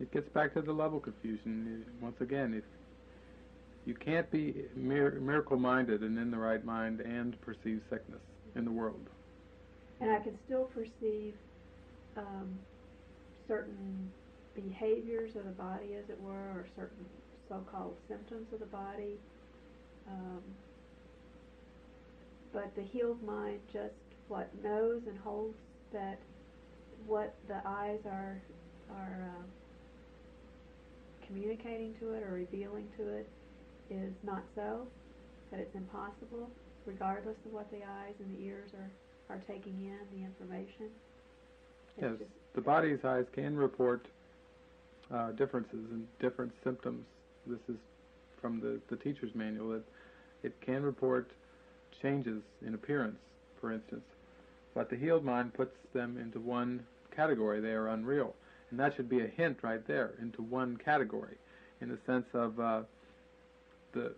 It gets back to the level confusion. Once again, if you can't be mir- miracle-minded and in the right mind and perceive sickness in the world. And I can still perceive um, certain behaviors of the body, as it were, or certain so-called symptoms of the body. Um, but the healed mind just what knows and holds that what the eyes are are uh, communicating to it or revealing to it is not so, that it's impossible, regardless of what the eyes and the ears are, are taking in, the information. Yes, just- the body's eyes can report uh, differences and different symptoms. This is from the, the teacher's manual that it can report changes in appearance, for instance. But the healed mind puts them into one category. They are unreal. And that should be a hint right there into one category. In the sense of uh, the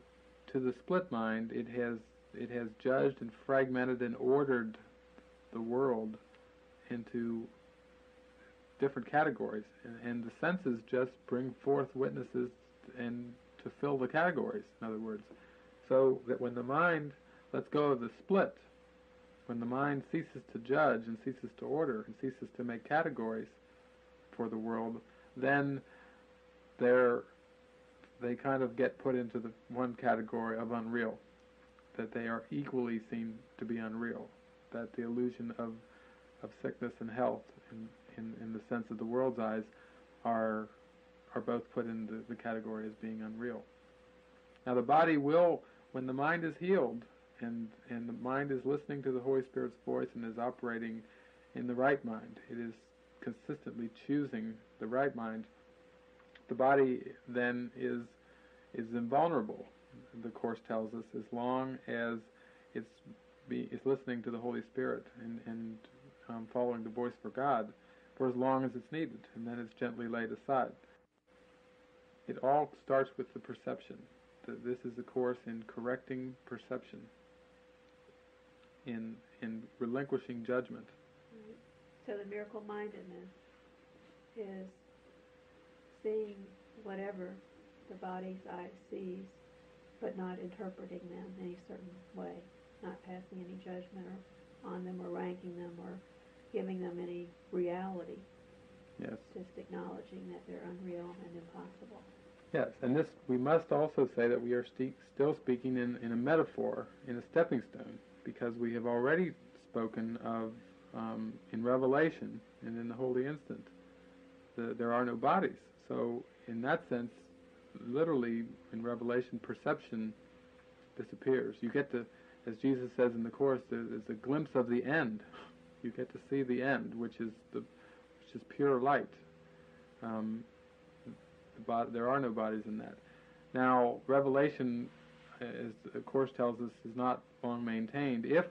to the split mind it has it has judged and fragmented and ordered the world into different categories, and, and the senses just bring forth witnesses and to fill the categories. In other words, so that when the mind lets go of the split, when the mind ceases to judge and ceases to order and ceases to make categories for the world, then they're they kind of get put into the one category of unreal, that they are equally seen to be unreal, that the illusion of of sickness and health in, in, in the sense of the world's eyes are are both put in the, the category as being unreal. Now the body will, when the mind is healed and and the mind is listening to the Holy Spirit's voice and is operating in the right mind, it is consistently choosing the right mind. The body then is is invulnerable. The course tells us as long as it's be, is listening to the Holy Spirit and and um, following the voice for God for as long as it's needed, and then it's gently laid aside. It all starts with the perception. That this is a course in correcting perception, in in relinquishing judgment. So the miracle mindedness is seeing whatever the body's eye sees, but not interpreting them any certain way, not passing any judgment or on them or ranking them or giving them any reality, Yes. just acknowledging that they're unreal and impossible. Yes, and this we must also say that we are ste- still speaking in, in a metaphor, in a stepping stone, because we have already spoken of um, in Revelation and in the Holy Instant, the, there are no bodies. So in that sense, literally in Revelation, perception disappears. You get to, as Jesus says in the course, there is a glimpse of the end. You get to see the end, which is the, which is pure light. Um, the there are no bodies in that. Now, Revelation, as the course tells us, is not long maintained. If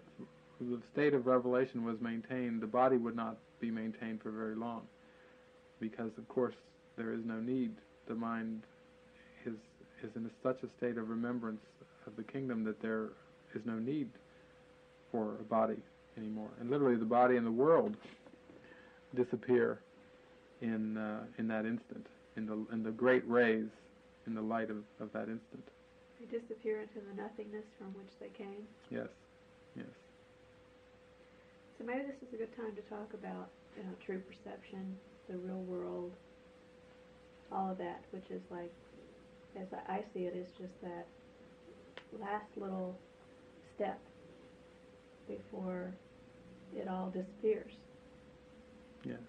the state of Revelation was maintained, the body would not be maintained for very long, because of course there is no need. The mind is is in such a state of remembrance of the kingdom that there is no need for a body anymore. And literally, the body and the world disappear in uh, in that instant in the in the great rays in the light of, of that instant. They disappear into the nothingness from which they came. Yes, yes, So maybe this is a good time to talk about you know, true perception, the real world, all of that, which is like, as I see it, is just that last little step before it all disappears. yes.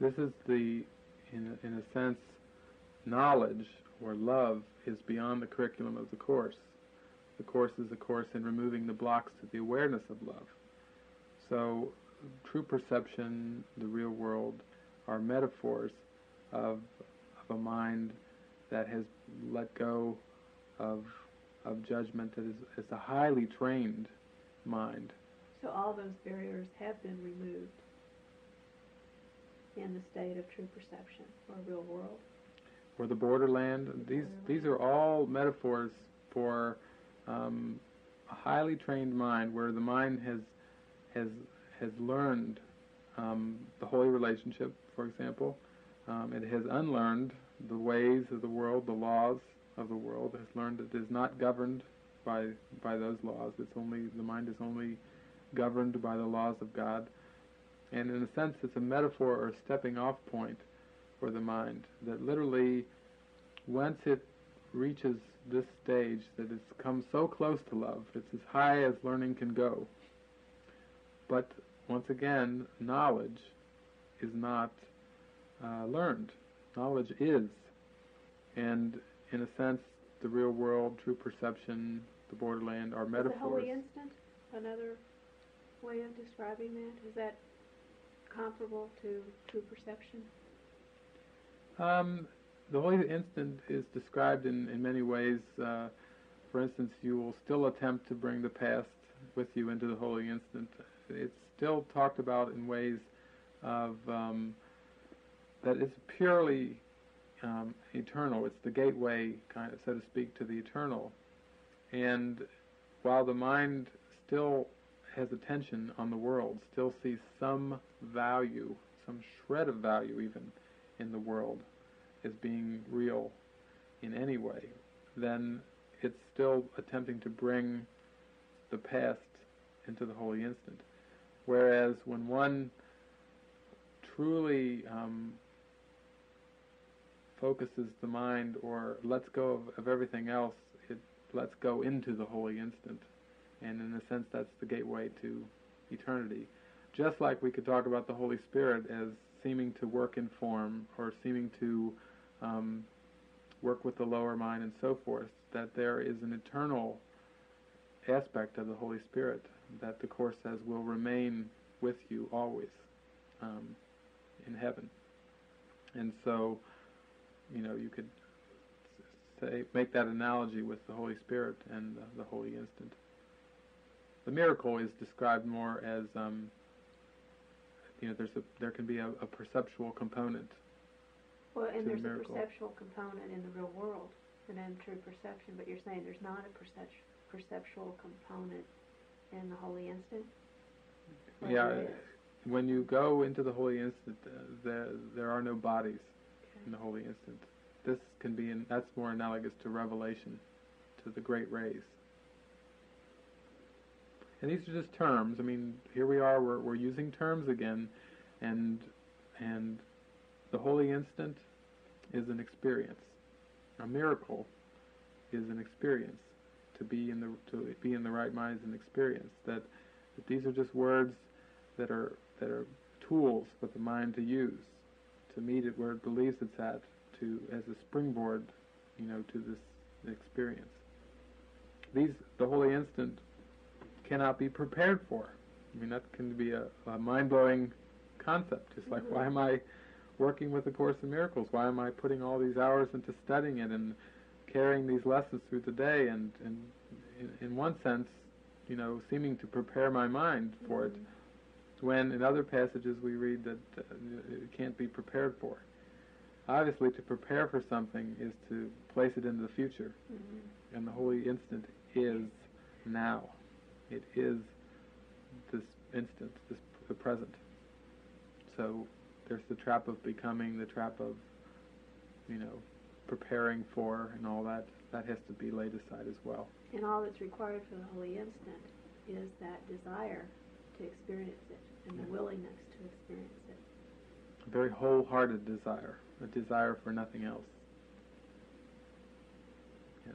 This is the, in a, in a sense, knowledge or love is beyond the curriculum of the course. The course is a course in removing the blocks to the awareness of love. So, true perception, the real world, are metaphors of, of a mind that has let go of, of judgment, that is, is a highly trained mind. So all those barriers have been removed in the state of true perception or real world. or the borderland. These these are all metaphors for um, a highly trained mind, where the mind has has has learned um, the holy relationship, for example, Um, it has unlearned the ways of the world, the laws of the world. It has learned it is not governed by by those laws. It's only the mind is only governed by the laws of God. And in a sense, it's a metaphor or stepping off point for the mind. That literally, once it reaches this stage, that it's come so close to love, it's as high as learning can go. But once again, knowledge is not uh, learned. Knowledge is. And in a sense, the real world, true perception, the borderland are Is metaphors. the holy instant another way of describing that? Is that comparable to true perception? Um, the holy instant is described in, in many ways. Uh, for instance, you will still attempt to bring the past with you into the holy instant. It's still talked about in ways of um, that it's purely um, eternal. It's the gateway, kind of, so to speak, to the eternal. And while the mind still has attention on the world, still sees some value, some shred of value even, in the world as being real in any way, then it's still attempting to bring the past into the holy instant. Whereas when one truly um, focuses the mind or lets go of, of everything else, it lets go into the holy instant. And in a sense, that's the gateway to eternity. Just like we could talk about the Holy Spirit as seeming to work in form or seeming to um, work with the lower mind and so forth, that there is an eternal aspect of the Holy Spirit that the Course says will remain with you always um, in heaven. And so, you know, you could say make that analogy with the Holy Spirit and uh, the Holy Instant. The miracle is described more as, um, you know, there's a, there can be a, a perceptual component Well, and to the there's a perceptual component in the real world an untrue perception, but you're saying there's not a percep- perceptual component in the holy instant? Yeah, when you go into the holy instant, uh, there there are no bodies in the holy instant. This can be, in, that's more analogous to revelation, to the great rays. And these are just terms. I mean, here we are. We're we're using terms again, and and the holy instant is an experience. A miracle is an experience. To be in the to be in the right minds and experience. That that these are just words that are that are tools for the mind to use to meet it where it believes it's at to as a springboard you know to this experience. These the holy instant cannot be prepared for. I mean that can be a, a mind-blowing concept. Just like why am i working with the course in miracles? Why am i putting all these hours into studying it and carrying these lessons through the day and and in, in one sense you know seeming to prepare my mind for it Mhm. when in other passages we read that uh, it can't be prepared for. Obviously, to prepare for something is to place it into the future, Mhm. and the holy instant is now. It is this instant, this the present. So there's the trap of becoming, the trap of, you know, preparing for, and all that. That has to be laid aside as well. And all that's required for the holy instant is that desire to experience it and the willingness to experience it. A very wholehearted desire, a desire for nothing else. Yes,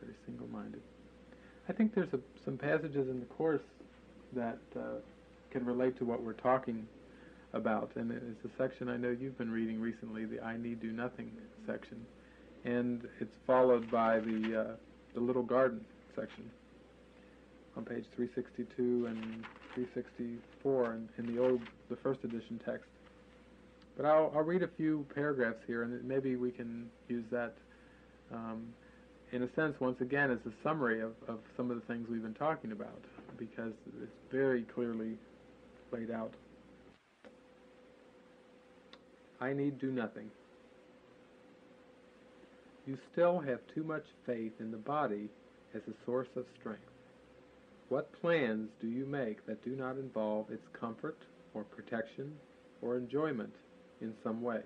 very single-minded. I think there's a, some passages in the course that uh, can relate to what we're talking about, and it's a section I know you've been reading recently, the "I Need Do Nothing" section, and it's followed by the uh, the Little Garden section on page 362 and 364 in, in the old, the first edition text. But I'll, I'll read a few paragraphs here, and maybe we can use that, um, in a sense, once again, as a summary of, of some of the things we've been talking about, because it's very clearly laid out. I need do nothing. You still have too much faith in the body as a source of strength. What plans do you make that do not involve its comfort or protection or enjoyment in some way?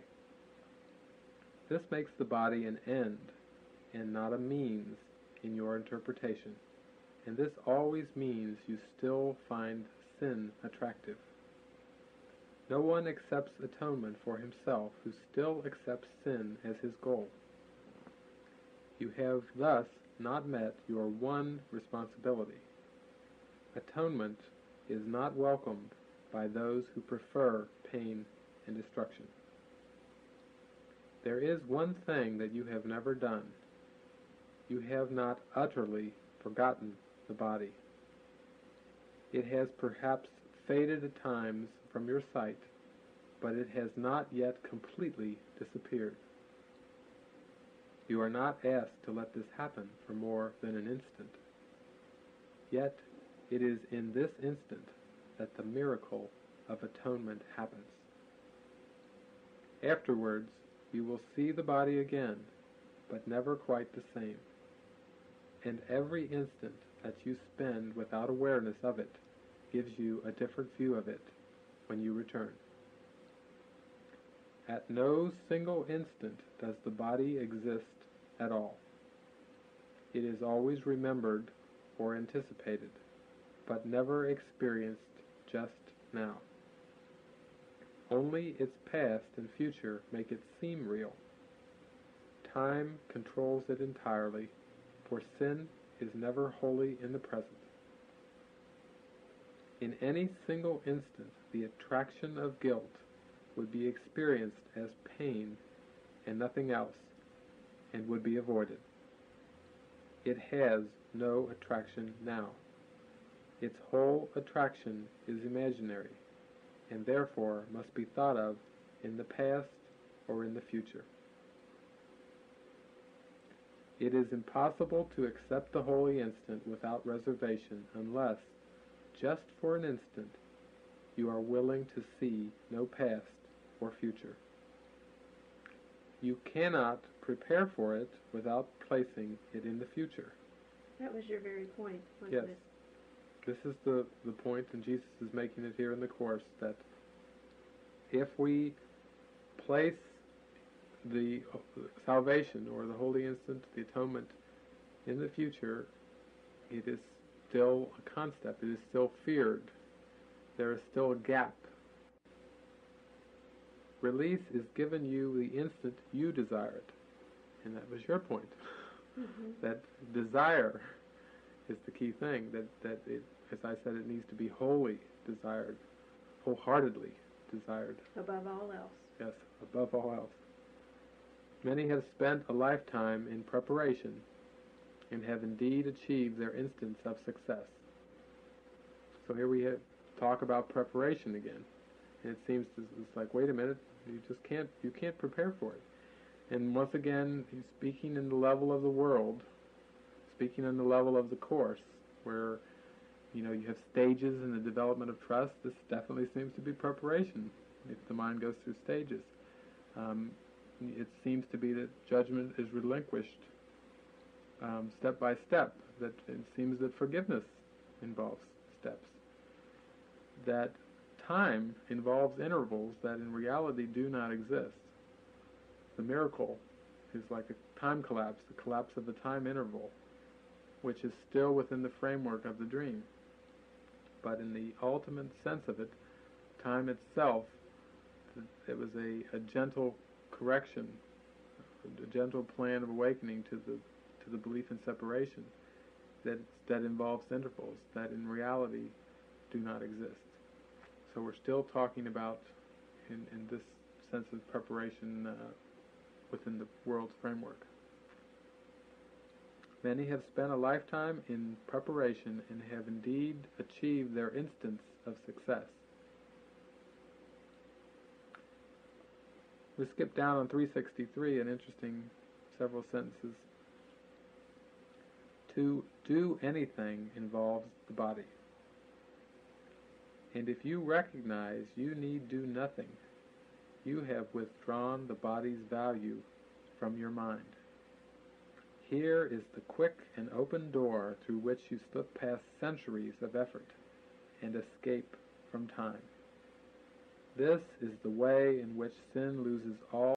This makes the body an end and not a means in your interpretation, and this always means you still find sin attractive. No one accepts atonement for himself who still accepts sin as his goal. You have thus not met your one responsibility. Atonement is not welcomed by those who prefer pain and destruction. There is one thing that you have never done. You have not utterly forgotten the body. It has perhaps faded at times from your sight, but it has not yet completely disappeared. You are not asked to let this happen for more than an instant. Yet it is in this instant that the miracle of atonement happens. Afterwards, you will see the body again, but never quite the same. And every instant that you spend without awareness of it gives you a different view of it when you return. At no single instant does the body exist at all. It is always remembered or anticipated, but never experienced just now. Only its past and future make it seem real. Time controls it entirely, for sin is never wholly in the present. In any single instant, the attraction of guilt would be experienced as pain and nothing else, and would be avoided. It has no attraction now. Its whole attraction is imaginary, and therefore must be thought of in the past or in the future. It is impossible to accept the holy instant without reservation unless, just for an instant, you are willing to see no past or future. You cannot prepare for it without placing it in the future. That was your very point, wasn't Yes. it? This is the, the point, and Jesus is making it here in the Course, that if we place the uh, salvation or the holy instant, the atonement, in the future, it is still a concept. It is still feared. There is still a gap. Release is given you the instant you desire it. And that was your point. hmm That desire is the key thing. That that it, as I said, it needs to be wholly desired, wholeheartedly desired. Above all else. Yes, above all else. Many have spent a lifetime in preparation, and have indeed achieved their instance of success. So here we have, talk about preparation again, and it seems to, it's like, wait a minute, you just can't you can't prepare for it. And once again, he's speaking in the level of the world, speaking on the level of the course, where you know you have stages in the development of trust. This definitely seems to be preparation if the mind goes through stages. Um, it seems to be that judgment is relinquished um, step by step. That it seems that forgiveness involves steps. That time involves intervals that in reality do not exist. The miracle is like a time collapse, the collapse of the time interval, which is still within the framework of the dream. But in the ultimate sense of it, time itself, it was a, a gentle correction, a gentle plan of awakening to the to the belief in separation that that involves intervals that in reality do not exist. So we're still talking about in, in this sense of preparation uh, within the world's framework. Many have spent a lifetime in preparation and have indeed achieved their instance of success. We skip down on 363, an interesting several sentences. To do anything involves the body. And if you recognize you need do nothing, you have withdrawn the body's value from your mind. Here is the quick and open door through which you slip past centuries of effort and escape from time. This is the way in which sin loses all